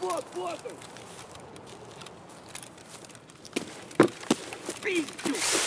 вот, вот он! Пиздец!